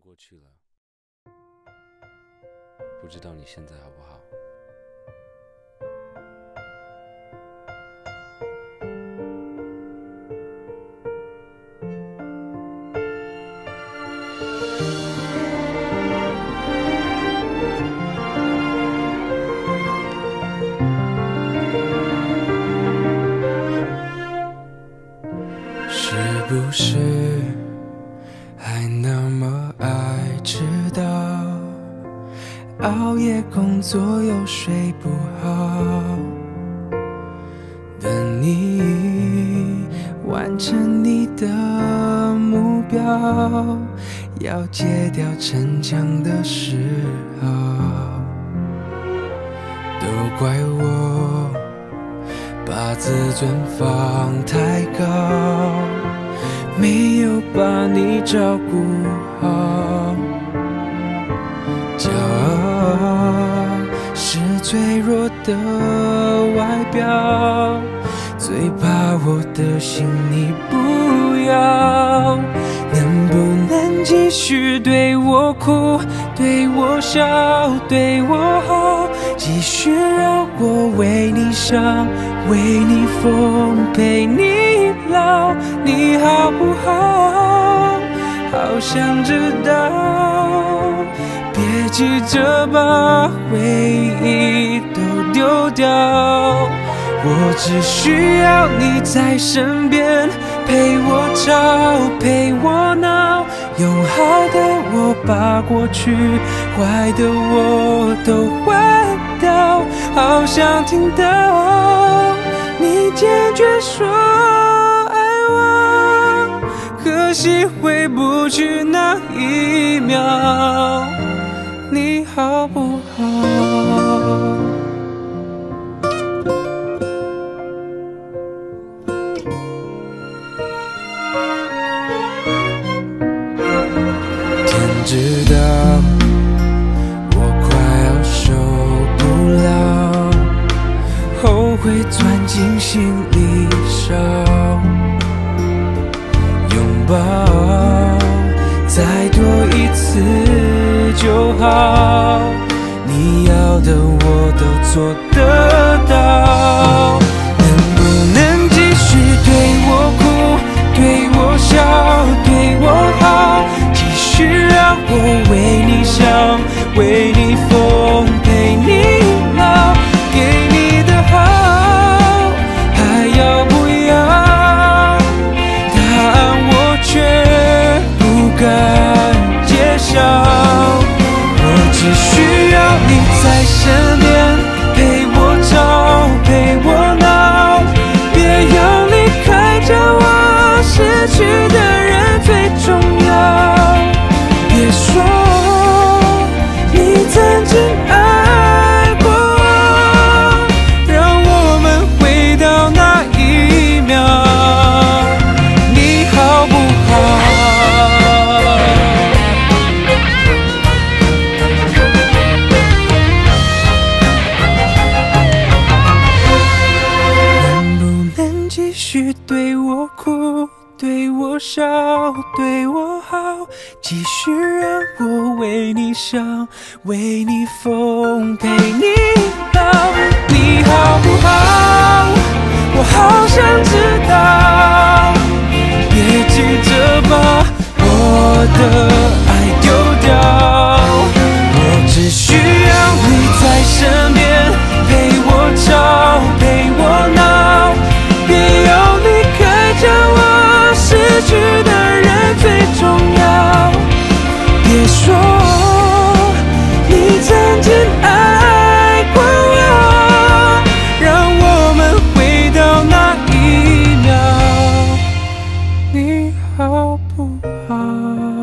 过去了，不知道你现在好不好？是不是还那么爱迟到？熬夜工作又睡不好，等你完成你的目标，要戒掉逞强的嗜好，都怪我。把自尊放太高，没把你照顾好。骄傲是脆弱的外表，最怕我的心你不要。能不能继续对我哭，对我笑，对我好，继续让我为你伤，为你疯，陪你你好不好？好想知道，别急着把回忆都丢掉，我只需要你在身边。陪我吵，陪我闹，用好的我把过去坏的我都换掉，好想听到你坚决说，可惜回不去那一秒，你好不好？天知道我快要受不了，后悔钻进心里抱再多一次就好，你要的我都做得到，能不能继续对我哭，对我笑，对我好？继续让我为你想，为你疯，对我笑，对我好？继续让我为你想，为你疯，陪你老，你好不好？我好想知道，别急着把我的好不好？